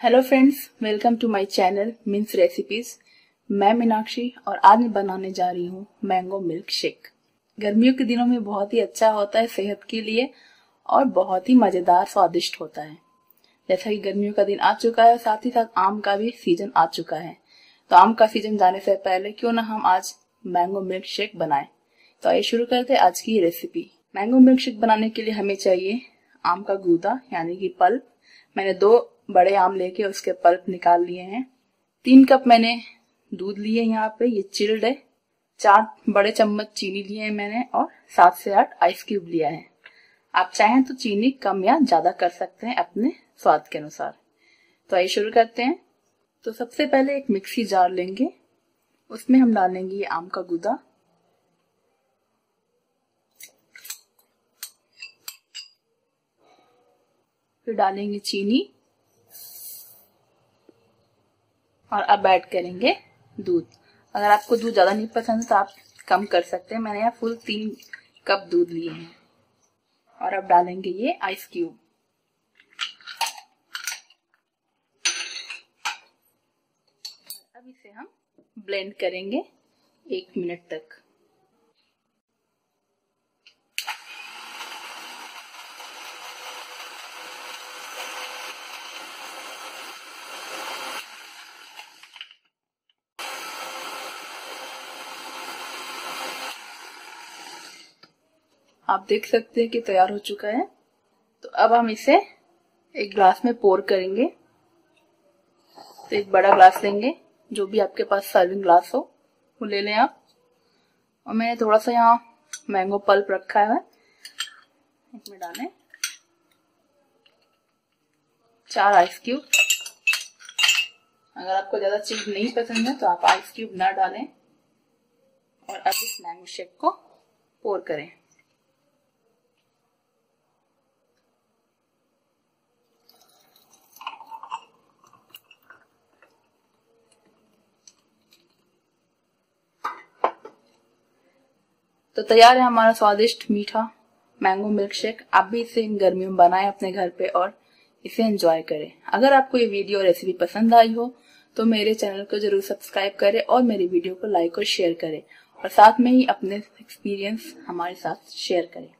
Hello friends welcome to my channel mince recipes मैं मीनाक्षी और आज मैं बनाने जा रही हूँ मैंगो मिल्क शेक गर्मियों के दिनों में बहुत ही अच्छा होता है सेहत के लिए और बहुत ही मज़ेदार, स्वादिष्ट होता है। जैसा कि गर्मियों का दिन आ चुका है साथ ही साथ आम का भी सीज़न आ चुका है। तो आम का सीज़न जाने से पहले क्यों ना हम आज मैंगो मिल्क शेक बनाए? तो आइए शुरू करते आज की रेसिपी मैंगो मिल्क शेक बनाने के लिए हमें चाहिए आम का गूदा, यानी कि पल्प। मैंने दो बड़े आम लेके उसके पल्प निकाल लिए हैं। तीन कप मैंने दूध लिए यहाँ पे, ये चिल्ड है। चार बड़े चम्मच चीनी लिए हैं मैंने और सात से आठ आइस क्यूब लिया है। आप चाहें तो चीनी कम या ज़्यादा कर सकते हैं अपने स्वाद के अनुसार। तो आइए शुरू करते हैं। तो सबसे पहले एक मिक्सी जार लेंगे। उसमें हम डालेंगे ये आम का गुदा। फिर डालेंगे चीनी। और अब ऐड करेंगे दूध। अगर आपको दूध ज़्यादा नहीं पसंद तो आप कम कर सकते हैं। मैंने यहाँ फुल तीन कप दूध लिए हैं। और अब डालेंगे ये आइस क्यूब अब इसे हम ब्लेंड करेंगे एक मिनट तक। आप देख सकते हैं कि तैयार हो चुका है। तो अब हम इसे एक ग्लास में पोर करेंगे। तो एक बड़ा ग्लास लेंगे, जो भी आपके पास सर्विंग ग्लास हो, वो ले लें आप। और मैंने थोड़ा सा यहाँ मैंगो पल्प रखा है। इसमें डालें। चार आइस क्यूब अगर आपको ज़्यादा चीज़ नहीं पसंद है तो आप आइस क्यूब ना डालें। और अब इस मैंगो शेक को पोर करें। तो तैयार है हमारा स्वादिष्ट मीठा मैंगो मिल्क शेक आप भी इसे इन गर्मियों में बनाए अपने घर पे और इसे एंजॉय करें। अगर आपको ये वीडियो और रेसिपी पसंद आई हो तो मेरे चैनल को ज़रूर सब्सक्राइब करें और मेरी वीडियो को लाइक और शेयर करें। और साथ में ही अपने एक्सपीरियंस हमारे साथ शेयर करें।